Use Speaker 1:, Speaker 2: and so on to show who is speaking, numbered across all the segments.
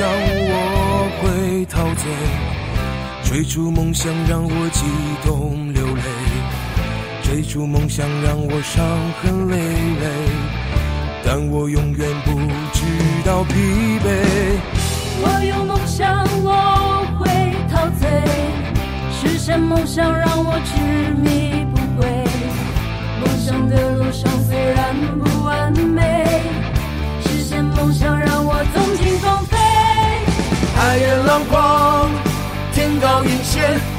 Speaker 1: 想我会陶醉，追逐梦想让我激动流泪，追逐梦想让我伤痕累累，但我永远不知道疲惫。
Speaker 2: 我有梦想我会陶醉，实现梦想让我痴迷。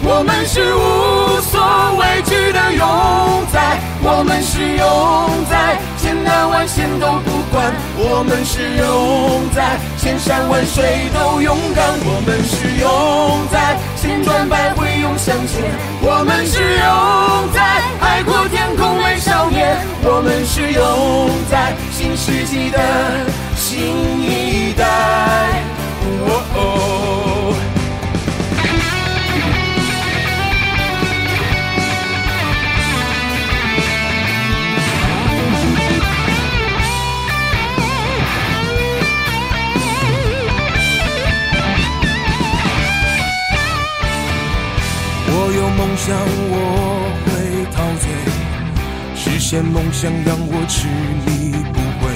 Speaker 2: 我
Speaker 1: 们是无所畏惧的勇仔，我们是勇仔，千难万险都不管，我们是勇仔，千山万水都勇敢，我们是勇仔，千转百回勇向前，我们是勇仔，海阔天空为少年，我们是勇仔，新世纪的新想，我会陶醉，实现梦想让我执迷不悔。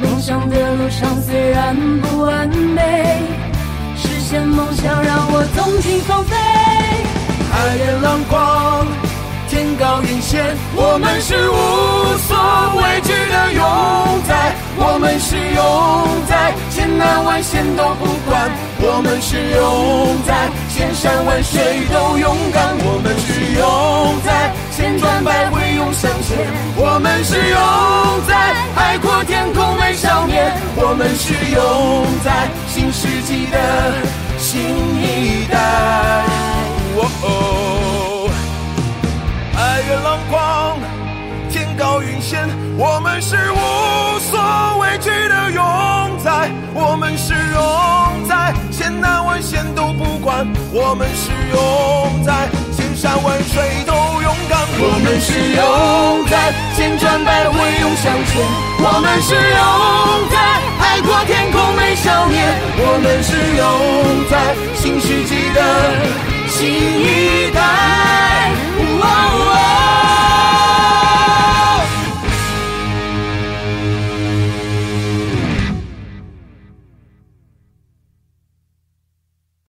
Speaker 2: 梦想的路上虽然不完美，实现梦想让我纵情放飞。
Speaker 1: 海眼浪光，天高云险，我们是无所畏惧千难万险都不管，我们是勇在，千山万水都勇敢，我们是勇在，千转百回勇向前，我们是勇在，海阔天空为少年，我们是勇在，新世纪的新一代。哦哦，爱越浪光，天高云险，我们是无我们是勇在，千难万险都不管，我们是勇在，千山万水都勇敢，我们是勇仔，千转百回勇向前，我们是勇仔，海阔天空美少年，我们是勇在，新世纪的新一。